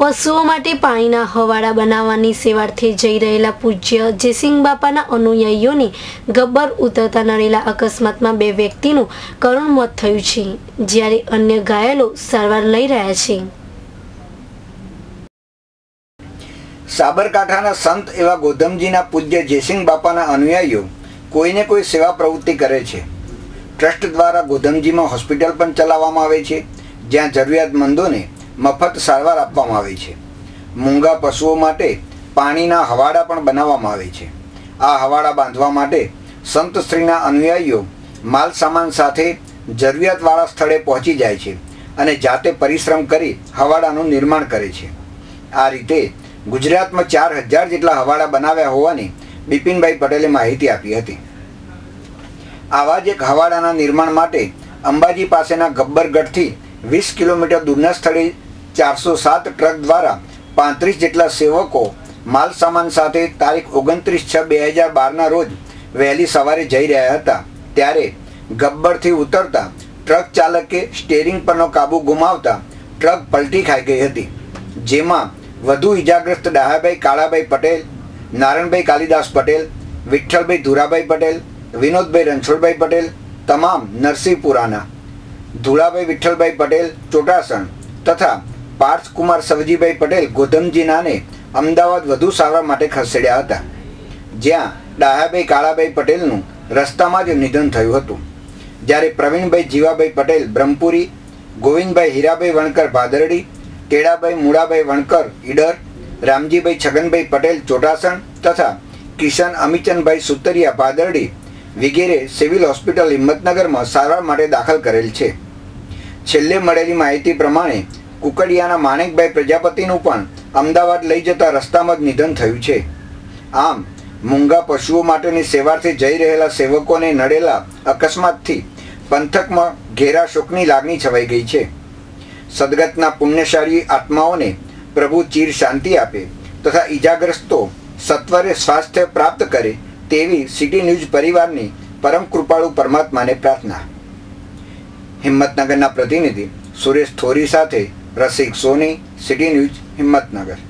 પશુઓ માટે પાણીના હવાડા બનાવવાની સેવાર્થે જઈ રહેલા પૂજ્ય જયસિંહ બાપાના અનુયાયીઓની ગબ્બર ઉતરતા નડેલા અકસ્માતમાં બે વ્યક્તિનું કરુણ મોત થયું છે, જ્યારે અન્ય ઘાયલો સારવાર લઈ રહ્યા છે. સાબરકાંઠાના સંત એવા ગોધમજીના પૂજ્ય જયસિંહ બાપાના અનુયાયીઓ કોઈને કોઈ સેવા પ્રવૃત્તિ કરે છે. ટ્રસ્ટ દ્વારા ગોધમજીમાં હોસ્પિટલ પણ ચલાવવામાં આવે છે, જ્યાં જરૂરિયાતમંદોને મફત સારવાર આપવામાં આવે છે. મૂંગા પશુઓ માટે પાણીના હવાડા પણ બનાવવામાં આવે છે. આ હવાડા બાંધવા માટે સંત સ્ત્રીના અનુયાયીઓ માલ સામાન સાથે જરૂરિયાતવાળા સ્થળે પહોંચી જાય છે અને જાતે પરિશ્રમ કરી હવાડાનું નિર્માણ કરે છે. આ રીતે ગુજરાતમાં ચાર હજાર જેટલા હવાડા બનાવ્યા હોવાની બિપિનભાઈ પટેલે માહિતી આપી હતી. આવા જ એક હવાડાના નિર્માણ માટે અંબાજી પાસેના ગબ્બરગઢથી વીસ કિલોમીટર દૂરના સ્થળે ચારસો સાત ટ્રક દ્વારા પાંત્રીસ જેટલા સેવકો માલ સામાન સાથે તારીખ ઓગણત્રીસ છ બે હજાર બારના રોજ વહેલી સવારે જઈ રહ્યા હતા. ત્યારે ગબ્બરથી ઉતરતા ટ્રક ચાલકે સ્ટેરિંગ પરનો કાબુ ગુમાવતા ટ્રક પલટી ખાઈ ગઈ હતી. જેમાં વધુ ઇજાગ્રસ્ત ડાહાભાઈ કાળાભાઈ પટેલ, નારણભાઈ કાલિદાસ પટેલ, વિઠ્ઠલભાઈ ધુરાભાઈ પટેલ, વિનોદભાઈ રણછોડભાઈ પટેલ, તમામ નરસિંહપુરાના ધુળાભાઈ વિઠ્ઠલભાઈ પટેલ, ચોટાસણ તથા પાર્થકુમાર સવજીભાઈ પટેલ ગોધમજીનાને અમદાવાદ વધુ સારવાર માટે ખસેડ્યા હતા. જ્યાં ડાહાભાઈ કાળાભાઈ પટેલનું રસ્તામાં જ નિધન થયું હતું. જ્યારે પ્રવીણભાઈ જીવાભાઈ પટેલ બ્રહ્મપુરી, ગોવિંદભાઈ હીરાભાઈ વણકર ભાદરડી, કેળાભાઈ મૂળાભાઈ વણકર ઈડર, રામજીભાઈ છગનભાઈ પટેલ ચોટાસણ તથા કિશન અમિચંદભાઈ સુતરિયા ભાદરડી વગેરે સિવિલ હોસ્પિટલ હિંમતનગરમાં સારવાર માટે દાખલ કરેલ છે. છેલ્લે મળેલી માહિતી પ્રમાણે કુકડિયાના માણેકભાઈ પ્રજાપતિનું પણ અમદાવાદ લઈ જતા રસ્તામાં જ નિધન થયું છે. આમ, મૂંગા પશુઓ માટેની સેવાથી જઈ રહેલા સેવકોને નડેલા અકસ્માતથી પંથકમાં ઘેરા શોકની લાગણી છવાઈ ગઈ છે. સદગતના પુણ્યશાળી આત્માઓને પ્રભુ ચીર શાંતિ આપે તથા ઈજાગ્રસ્તો સત્વરે સ્વાસ્થ્ય પ્રાપ્ત કરે તેવી સિટી ન્યૂઝ પરિવારની પરમ કૃપાળુ પરમાત્માને પ્રાર્થના. હિંમતનગરના પ્રતિનિધિ સુરેશ થોરી સાથે રસિક સોની સિટી ન્યૂઝ હિંમતનગર